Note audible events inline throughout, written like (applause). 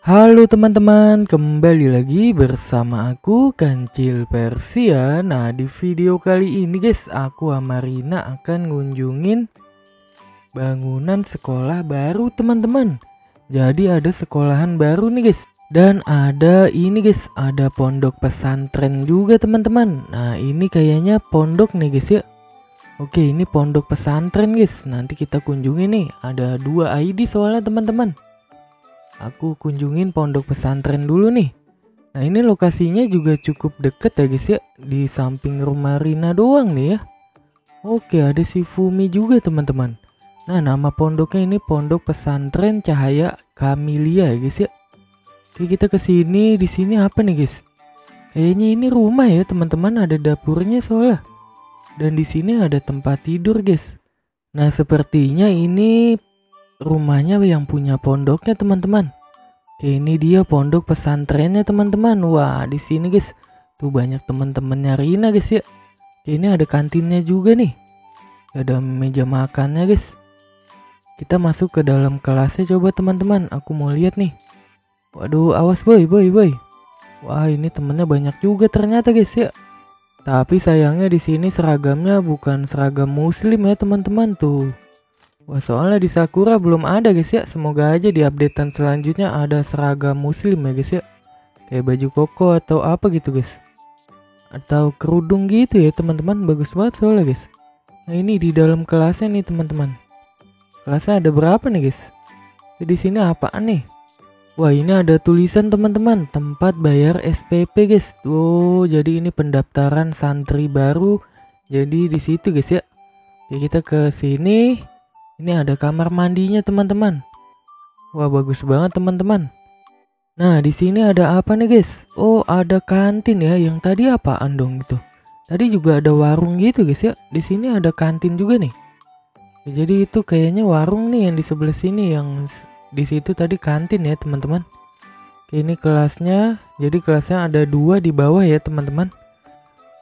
Halo teman-teman, kembali lagi bersama aku Kancil Persia. Nah, di video kali ini guys, aku sama Rina akan ngunjungin bangunan sekolah baru teman-teman. Jadi ada sekolahan baru nih guys. Dan ada ini guys, ada pondok pesantren juga teman-teman. Nah, ini kayaknya pondok nih guys ya. Oke, ini pondok pesantren guys. Nanti kita kunjungi nih. Ada dua ID soalnya teman-teman. Aku kunjungin pondok pesantren dulu nih. Nah ini lokasinya juga cukup deket ya guys ya. Di samping rumah Rina doang nih ya. Oke ada si Fumi juga teman-teman. Nah nama pondoknya ini Pondok Pesantren Cahaya Kamilia ya guys ya. Oke kita ke sini di sini apa nih guys? Kayaknya ini rumah ya teman-teman ada dapurnya soalnya. Dan di sini ada tempat tidur guys. Nah sepertinya ini rumahnya yang punya pondoknya teman-teman. Ini dia pondok pesantrennya teman-teman. Wah di sini guys, tuh banyak teman-temannya Rina guys ya. Ini ada kantinnya juga nih. Ada meja makannya guys. Kita masuk ke dalam kelasnya coba teman-teman. Aku mau lihat nih. Waduh, awas boy, boy, boy. Wah ini temennya banyak juga ternyata guys ya. Tapi sayangnya di sini seragamnya bukan seragam muslim ya teman-teman tuh. Wah soalnya di Sakura belum ada guys ya. Semoga aja di updatean selanjutnya ada seragam muslim ya guys ya. Kayak baju koko atau apa gitu guys. Atau kerudung gitu ya teman-teman. Bagus banget soalnya guys. Nah ini di dalam kelasnya nih teman-teman. Kelasnya ada berapa nih guys? Di sini apaan nih? Wah ini ada tulisan teman-teman. Tempat bayar SPP guys. Oh jadi ini pendaftaran santri baru. Jadi di situ guys ya. Oke kita ke sini ini ada kamar mandinya teman-teman. Wah bagus banget teman-teman. Nah di sini ada apa nih guys? Oh ada kantin ya. Yang tadi apaan dong itu? Tadi juga ada warung gitu guys ya. Di sini ada kantin juga nih. Jadi itu kayaknya warung nih yang di sebelah sini yang di situ tadi kantin ya teman-teman. Ini kelasnya. Jadi kelasnya ada dua di bawah ya teman-teman.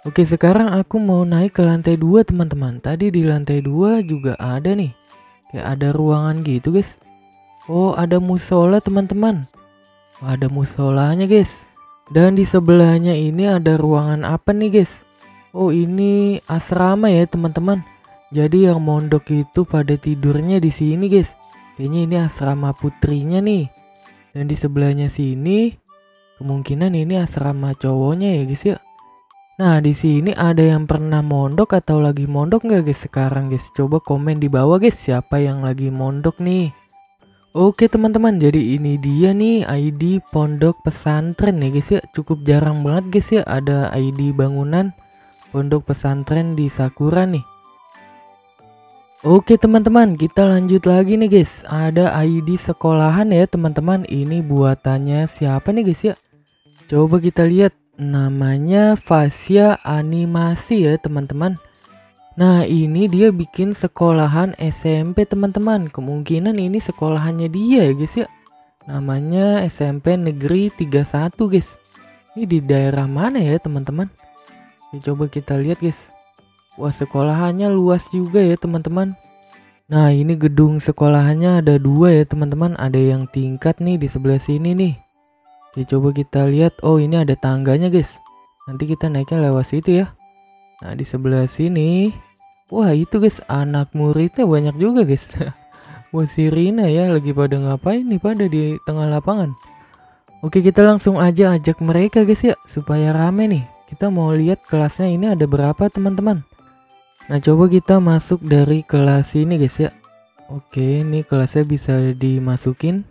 Oke sekarang aku mau naik ke lantai dua teman-teman. Tadi di lantai dua juga ada nih kayak ada ruangan gitu guys. Oh ada musola teman-teman. Ada musolanya guys. Dan di sebelahnya ini ada ruangan apa nih guys? Oh ini asrama ya teman-teman. Jadi yang mondok itu pada tidurnya di sini guys. Kayaknya ini asrama putrinya nih. Dan di sebelahnya sini kemungkinan ini asrama cowoknya ya guys ya Nah di sini ada yang pernah mondok atau lagi mondok nggak guys sekarang guys? Coba komen di bawah guys siapa yang lagi mondok nih. Oke teman-teman jadi ini dia nih ID pondok pesantren ya guys ya cukup jarang banget guys ya ada ID bangunan pondok pesantren di Sakura nih. Oke teman-teman kita lanjut lagi nih guys ada ID sekolahan ya teman-teman ini buatannya siapa nih guys ya Coba kita lihat namanya Fasya Animasi ya teman-teman. Nah ini dia bikin sekolahan SMP teman-teman. Kemungkinan ini sekolahannya dia ya guys ya. Namanya SMP Negeri 31 guys. Ini di daerah mana ya teman-teman? Coba kita lihat guys. Wah sekolahannya luas juga ya teman-teman. Nah ini gedung sekolahannya ada dua ya teman-teman. Ada yang tingkat nih di sebelah sini nih Oke coba kita lihat. Oh ini ada tangganya guys. Nanti kita naiknya lewat situ ya. Nah di sebelah sini. Wah itu guys anak muridnya banyak juga guys. (laughs) Wah si Rina ya lagi pada ngapain nih pada di tengah lapangan? Oke kita langsung aja ajak mereka guys ya Supaya rame nih. Kita mau lihat kelasnya ini ada berapa teman-teman? Nah coba kita masuk dari kelas ini guys ya. Oke ini kelasnya bisa dimasukin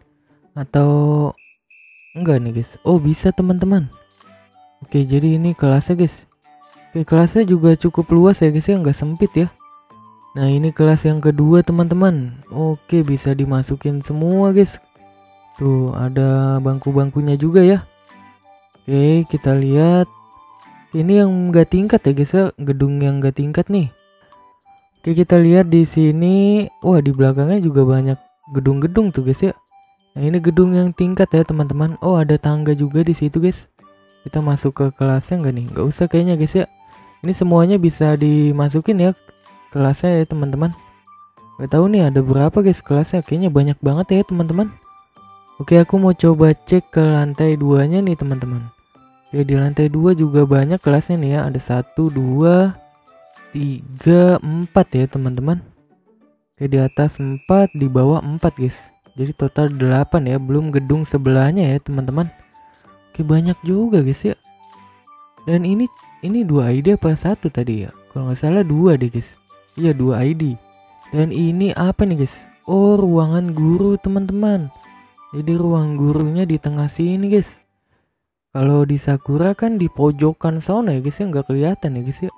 Atau Enggak nih guys. Oh bisa teman-teman. Oke jadi ini kelasnya guys. Oke kelasnya juga cukup luas ya guys ya nggak sempit ya. Nah ini kelas yang kedua teman-teman. Oke bisa dimasukin semua guys. Tuh ada bangku-bangkunya juga ya. Oke kita lihat. Ini yang nggak tingkat ya guys ya. Gedung yang nggak tingkat nih. Oke kita lihat di sini. Wah di belakangnya juga banyak gedung-gedung tuh guys ya. Nah ini gedung yang tingkat ya teman-teman. Oh ada tangga juga di situ guys. Kita masuk ke kelasnya nggak nih? Nggak usah kayaknya guys ya. Ini semuanya bisa dimasukin ya kelasnya ya teman-teman. Gak tahu nih ada berapa guys kelasnya. Kayaknya banyak banget ya teman-teman. Oke aku mau coba cek ke lantai duanya nih teman-teman Oke di lantai dua juga banyak kelasnya nih ya Ada satu, dua, tiga, empat ya teman-teman Oke di atas empat, di bawah empat guys Jadi total delapan ya Belum gedung sebelahnya ya teman-teman Oke banyak juga guys ya Dan ini ini dua ID apa satu tadi ya Kalau nggak salah dua deh guys Iya dua ID Dan ini apa nih guys Oh ruangan guru teman-teman jadi ruang gurunya di tengah sini guys. Kalau di Sakura kan di pojokan sana ya guys ya nggak kelihatan ya guys ya.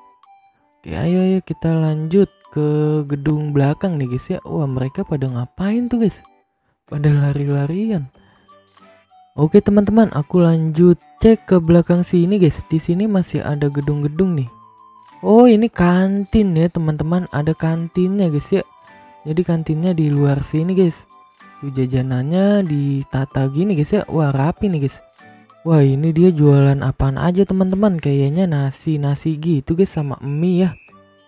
Oke ayo ayo kita lanjut ke gedung belakang nih guys ya. Wah mereka pada ngapain tuh guys? Pada lari-larian. Oke teman-teman aku lanjut cek ke belakang sini guys. Di sini masih ada gedung-gedung nih. Oh ini kantin ya teman-teman. Ada kantinnya guys ya. Jadi kantinnya di luar sini guys. Tuh jajanannya ditata gini guys ya. Wah rapi nih guys. Wah ini dia jualan apaan aja teman-teman. Kayaknya nasi-nasi gitu guys sama mie ya.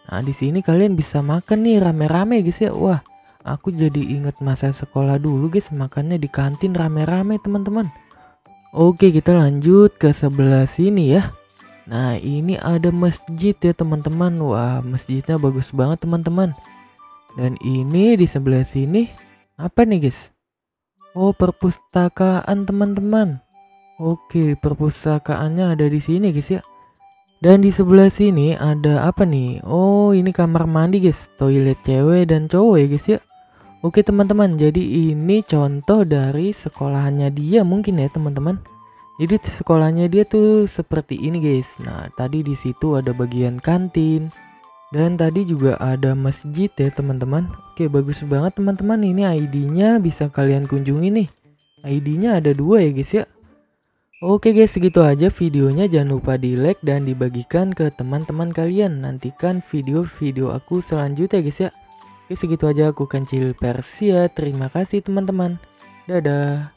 Nah di sini kalian bisa makan nih rame-rame guys ya. Wah aku jadi inget masa sekolah dulu guys. Makannya di kantin rame-rame teman-teman. Oke kita lanjut ke sebelah sini ya. Nah ini ada masjid ya teman-teman. Wah masjidnya bagus banget teman-teman. Dan ini di sebelah sini apa nih guys? Oh perpustakaan teman-teman. Oke perpustakaannya ada di sini guys ya. Dan di sebelah sini ada apa nih? Oh ini kamar mandi guys, toilet cewek dan cowok ya guys ya. Oke teman-teman, jadi ini contoh dari sekolahannya dia mungkin ya teman-teman. Jadi sekolahnya dia tuh seperti ini guys. Nah tadi di situ ada bagian kantin, dan tadi juga ada masjid ya teman-teman. Oke bagus banget teman-teman. Ini ID-nya bisa kalian kunjungi nih. ID-nya ada dua ya guys ya. Oke guys segitu aja videonya. Jangan lupa di like dan dibagikan ke teman-teman kalian. Nantikan video-video aku selanjutnya guys ya. Oke segitu aja aku Kancil Persia. Terima kasih teman-teman. Dadah.